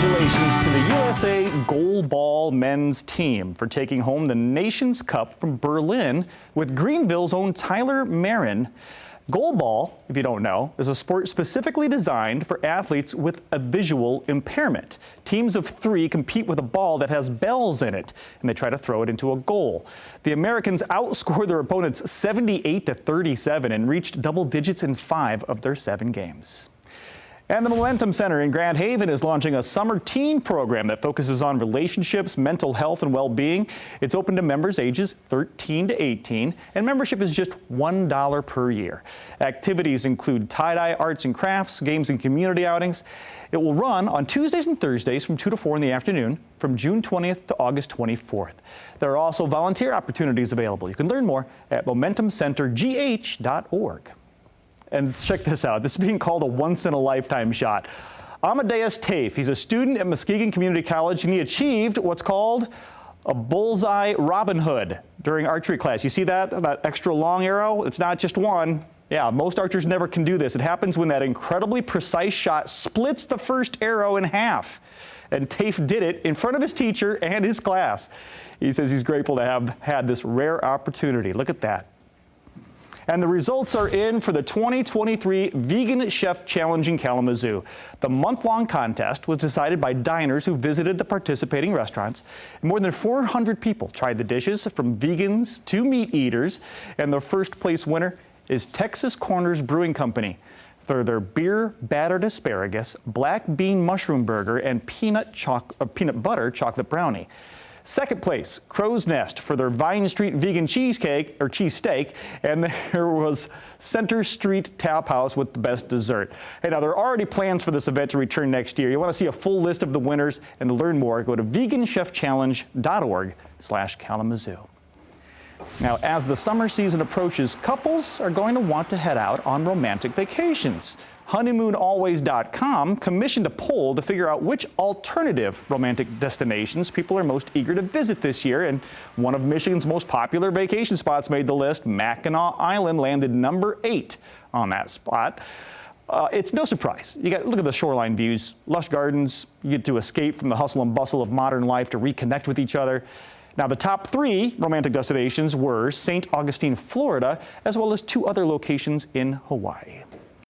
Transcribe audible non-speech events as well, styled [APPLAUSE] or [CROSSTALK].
Congratulations to the USA Goalball men's team for taking home the Nations Cup from Berlin with Greenville's own Tyler Merren. Goalball, if you don't know, is a sport specifically designed for athletes with a visual impairment. Teams of three compete with a ball that has bells in it, and they try to throw it into a goal. The Americans outscored their opponents 78 to 37 and reached double digits in five of their seven games. And the Momentum Center in Grand Haven is launching a summer teen program that focuses on relationships, mental health, and well-being. It's open to members ages 13 to 18, and membership is just $1 per year. Activities include tie-dye arts and crafts, games and community outings. It will run on Tuesdays and Thursdays from 2 to 4 in the afternoon from June 20th to August 24th. There are also volunteer opportunities available. You can learn more at momentumcentergh.org. And check this out. This is being called a once in a lifetime shot. Amadeus Tafe, he's a student at Muskegon Community College and he achieved what's called a bullseye Robin Hood during archery class. You see that, that extra long arrow? It's not just one. Yeah, most archers never can do this. It happens when that incredibly precise shot splits the first arrow in half. And Tafe did it in front of his teacher and his class. He says he's grateful to have had this rare opportunity. Look at that. And the results are in for the 2023 Vegan Chef Challenge in Kalamazoo. The month-long contest was decided by diners who visited the participating restaurants. More than 400 people tried the dishes from vegans to meat eaters. And the first place winner is Texas Corners Brewing Company for their beer battered asparagus, black bean mushroom burger, and peanut, uh, peanut butter chocolate brownie. Second place, Crow's Nest for their Vine Street vegan cheesecake or cheesesteak, and [LAUGHS] there was Center Street Tap House with the best dessert. Hey, now there are already plans for this event to return next year. You want to see a full list of the winners and to learn more, go to veganchefchallenge.org/kalamazoo. Now, as the summer season approaches, couples are going to want to head out on romantic vacations honeymoonalways.com commissioned a poll to figure out which alternative romantic destinations people are most eager to visit this year. And one of Michigan's most popular vacation spots made the list. Mackinac Island landed number eight on that spot. Uh, it's no surprise. You got look at the shoreline views, lush gardens. You get to escape from the hustle and bustle of modern life to reconnect with each other. Now, the top three romantic destinations were St. Augustine, Florida, as well as two other locations in Hawaii.